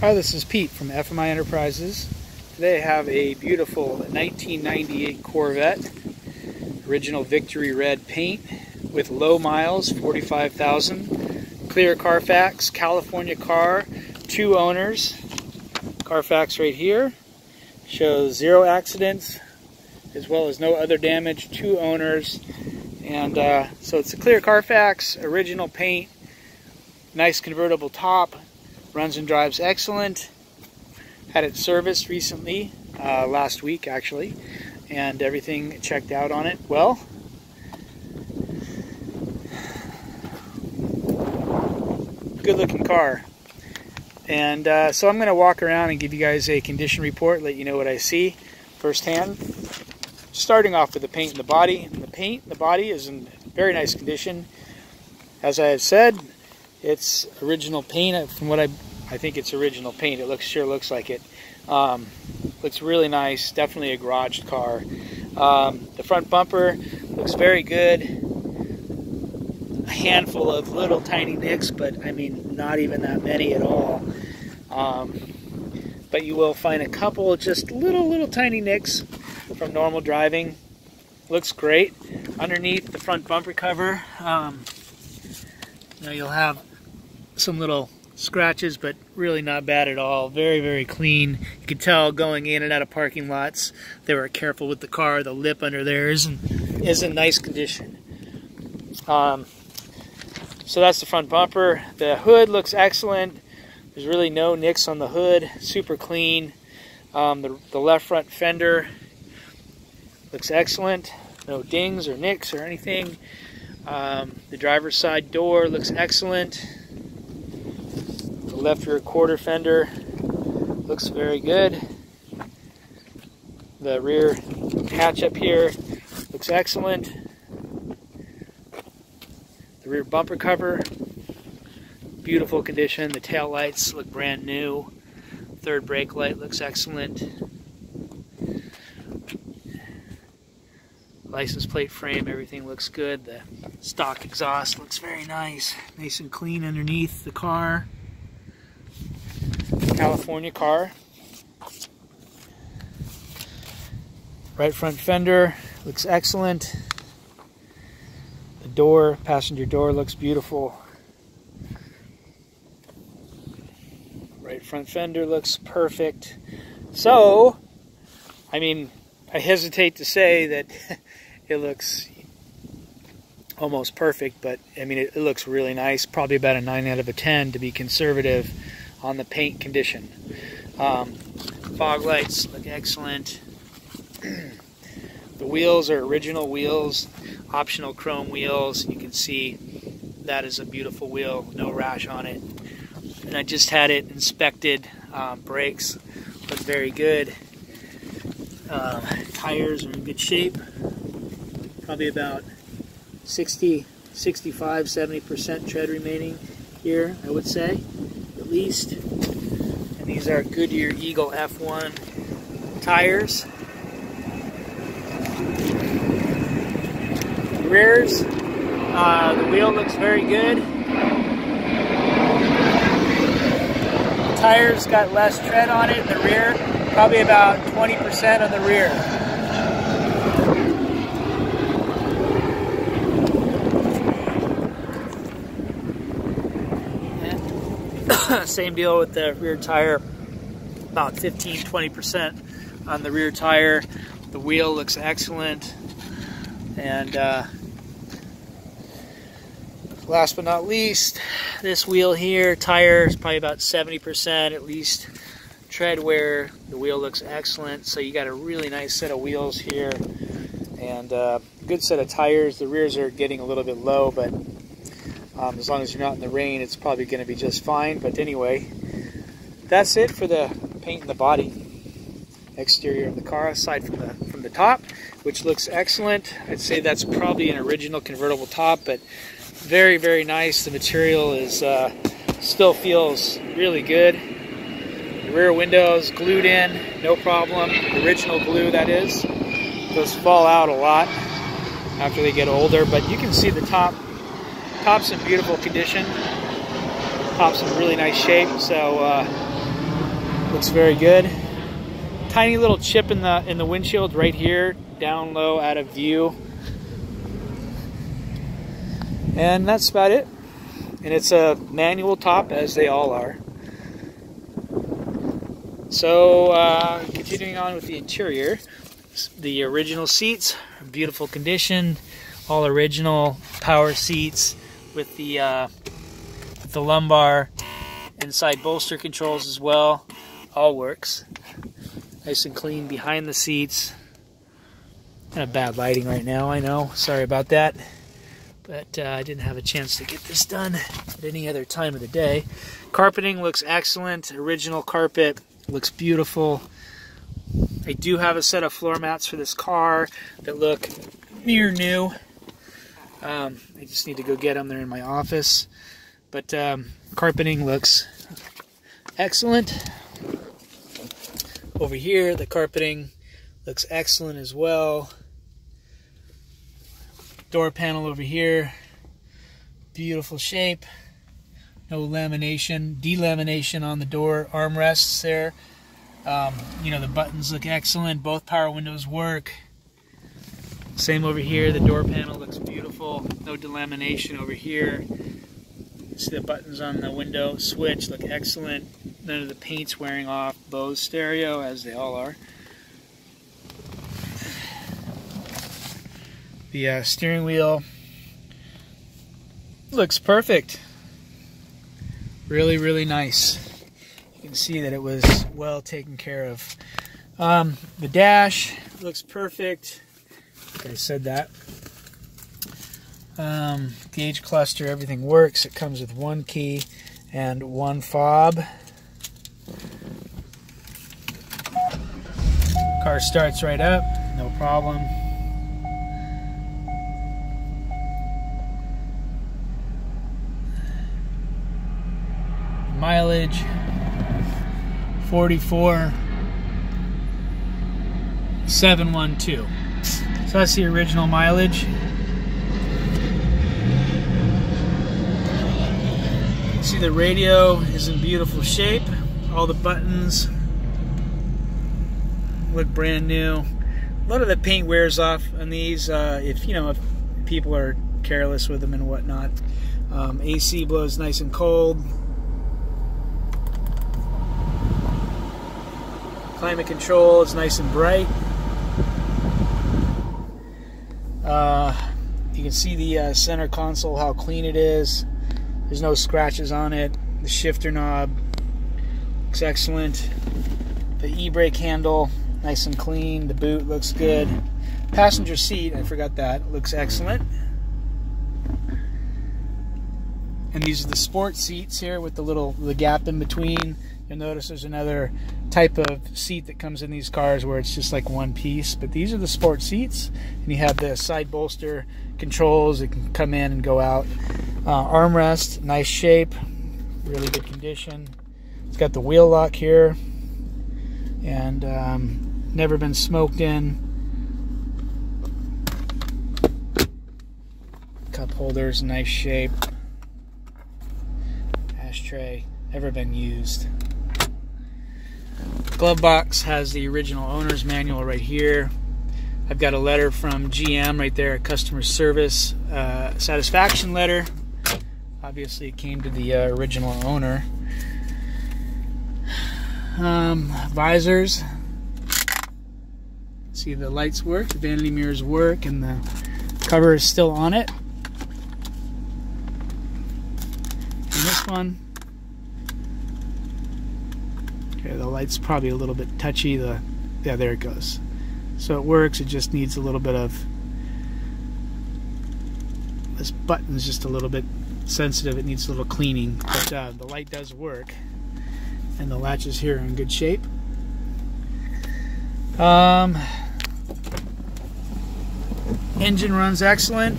Hi, this is Pete from FMI Enterprises. Today I have a beautiful 1998 Corvette, original Victory Red paint with low miles, 45,000. Clear Carfax, California car, two owners. Carfax right here shows zero accidents as well as no other damage, two owners. And uh, so it's a clear Carfax, original paint, nice convertible top, runs and drives excellent. Had it serviced recently, uh, last week actually, and everything checked out on it well. Good looking car. And uh, so I'm going to walk around and give you guys a condition report, let you know what I see firsthand. Starting off with the paint and the body. And the paint and the body is in very nice condition. As I have said, it's original paint. From what I I think it's original paint. It looks sure looks like it. Um, looks really nice. Definitely a garage car. Um, the front bumper looks very good. A handful of little tiny nicks, but I mean not even that many at all. Um, but you will find a couple just little little tiny nicks from normal driving. Looks great. Underneath the front bumper cover, um, know, you'll have some little scratches, but really not bad at all. Very, very clean. You can tell going in and out of parking lots, they were careful with the car. The lip under there is in, is in nice condition. Um, so that's the front bumper. The hood looks excellent. There's really no nicks on the hood. Super clean. Um, the, the left front fender looks excellent. No dings or nicks or anything. Um, the driver's side door looks excellent left rear quarter fender looks very good. The rear hatch up here looks excellent. The rear bumper cover, beautiful condition. The tail lights look brand new. Third brake light looks excellent. License plate frame, everything looks good. The stock exhaust looks very nice. Nice and clean underneath the car. California car. Right front fender looks excellent. The door, passenger door looks beautiful. Right front fender looks perfect. So, I mean, I hesitate to say that it looks almost perfect, but I mean, it, it, looks really nice. Probably about a 9 out of a 10 to be conservative on the paint condition. Um, fog lights look excellent. the wheels are original wheels, optional chrome wheels. You can see that is a beautiful wheel, no rash on it. And I just had it inspected. Um, brakes look very good. Um, tires are in good shape. Probably about 60, 65, 70% tread remaining here, I would say least. And these are Goodyear Eagle F1 tires. Rears, uh, the wheel looks very good. The tires got less tread on it in the rear, probably about 20% on the rear. Same deal with the rear tire, about 15-20% on the rear tire. The wheel looks excellent. And uh, last but not least, this wheel here, tire is probably about 70% at least tread wear. The wheel looks excellent. So you got a really nice set of wheels here and uh, good set of tires. The rears are getting a little bit low, but um, as long as you're not in the rain, it's probably going to be just fine. But anyway, that's it for the paint and the body exterior of the car, aside from the from the top, which looks excellent. I'd say that's probably an original convertible top, but very very nice. The material is uh, still feels really good. The rear windows glued in, no problem. Original glue that is. Those fall out a lot after they get older, but you can see the top Top's in beautiful condition. Top's in really nice shape, so uh, Looks very good. Tiny little chip in the in the windshield right here, down low, out of view. And that's about it. And it's a manual top, as they all are. So, uh, continuing on with the interior, the original seats, beautiful condition, all original power seats with the uh, with the lumbar and side bolster controls as well. All works. Nice and clean behind the seats. Kind of bad lighting right now, I know. Sorry about that. But uh, I didn't have a chance to get this done at any other time of the day. Carpeting looks excellent. Original carpet looks beautiful. I do have a set of floor mats for this car that look near new. Um, I just need to go get them. They're in my office. But um, carpeting looks excellent. Over here, the carpeting looks excellent as well. Door panel over here, beautiful shape. No lamination, delamination on the door armrests there. Um, you know, the buttons look excellent. Both power windows work. Same over here. The door panel looks beautiful. No delamination over here. See the buttons on the window switch look excellent. None of the paint's wearing off. Bose stereo, as they all are. The uh, steering wheel looks perfect. Really, really nice you can see that it was well taken care of. Um, the dash looks perfect. I said that. Um, gauge cluster, everything works. It comes with one key and one fob. Car starts right up, no problem. Mileage 44 712. So that's the original mileage. See the radio is in beautiful shape. All the buttons look brand new. A lot of the paint wears off on these uh, if you know if people are careless with them and whatnot. Um, AC blows nice and cold. Climate control is nice and bright. Uh, you can see the uh, center console, how clean it is. There's no scratches on it. The shifter knob looks excellent. The e-brake handle, nice and clean. The boot looks good. Passenger seat, I forgot that, looks excellent. And these are the sport seats here with the little the gap in between. You'll notice there's another type of seat that comes in these cars where it's just like one piece. But these are the sport seats, and you have the side bolster controls. It can come in and go out. Uh, armrest, nice shape, really good condition. It's got the wheel lock here, and um, never been smoked in. Cup holders, nice shape. Ashtray, ever been used. Glove box has the original owner's manual right here. I've got a letter from GM right there, a customer service uh, satisfaction letter. Obviously, it came to the uh, original owner. Um, visors. See the lights work, the vanity mirrors work, and the cover is still on it. And this one The light's probably a little bit touchy. The yeah, there it goes. So it works. It just needs a little bit of this button's just a little bit sensitive. It needs a little cleaning, but uh, the light does work, and the latches here are in good shape. Um, engine runs excellent.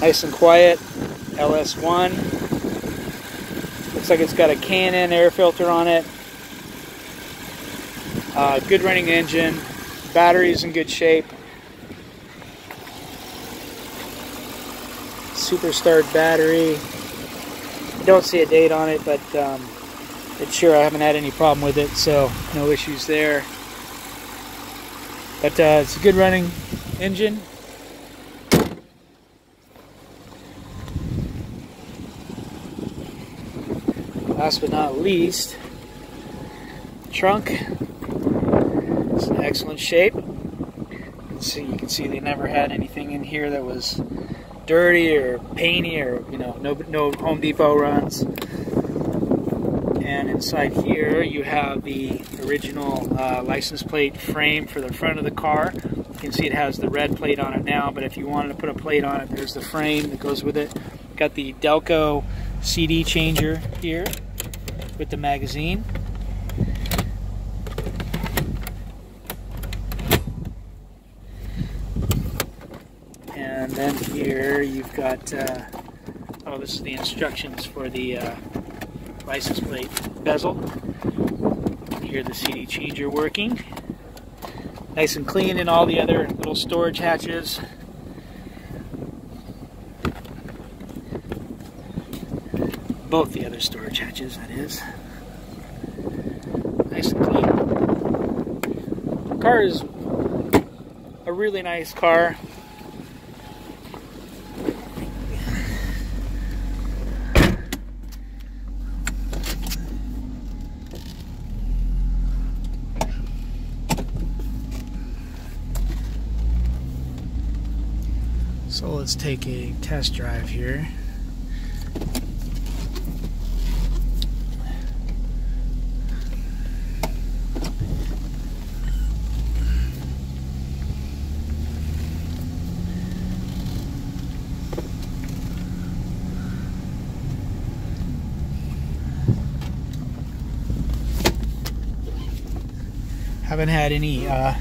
Nice and quiet. LS1. Looks like it's got a K&N air filter on it. Uh, good running engine. Battery's in good shape. Superstart battery. I don't see a date on it, but um, it's sure I haven't had any problem with it, so no issues there. But uh, it's a good running engine. Last but not least, trunk. It's in excellent shape. You can see, you can see they never had anything in here that was dirty or painty or you know no no Home Depot runs. And inside here you have the original uh, license plate frame for the front of the car. You can see it has the red plate on it now, but if you wanted to put a plate on it, there's the frame that goes with it. Got the Delco CD changer here with the magazine. And then here you've got, uh, oh, this is the instructions for the uh, license plate bezel. Here the CD changer working. Nice and clean in all the other little storage hatches. Both the other storage hatches, that is. Nice and clean. The car is a really nice car. So let's take a test drive here. Haven't had any uh,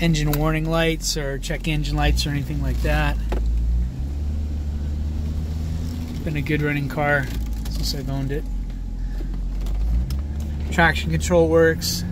engine warning lights or check engine lights or anything like that. Been a good running car since I've owned it. Traction control works.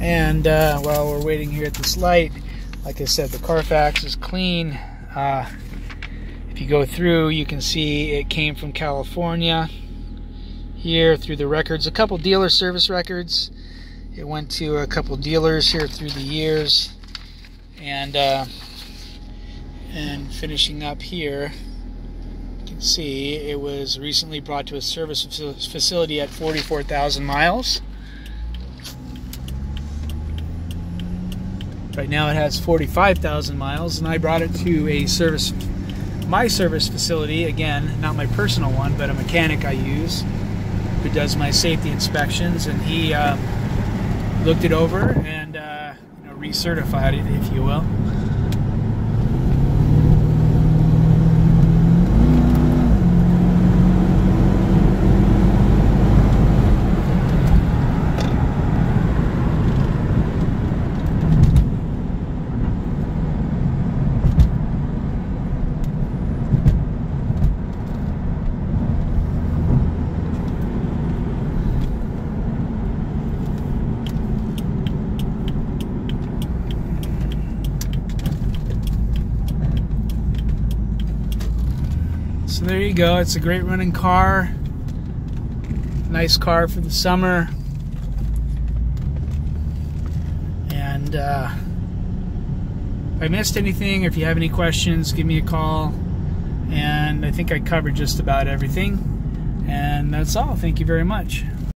And uh, while we're waiting here at this light, like I said, the Carfax is clean. Uh, if you go through, you can see it came from California here through the records. A couple dealer service records. It went to a couple dealers here through the years. And, uh, and finishing up here, you can see it was recently brought to a service facility at 44,000 miles. Right now it has 45,000 miles and I brought it to a service, my service facility, again, not my personal one, but a mechanic I use who does my safety inspections and he um, looked it over and uh, you know, recertified it, if you will. So there you go. It's a great running car. Nice car for the summer. And uh, if I missed anything or if you have any questions, give me a call. And I think I covered just about everything. And that's all. Thank you very much.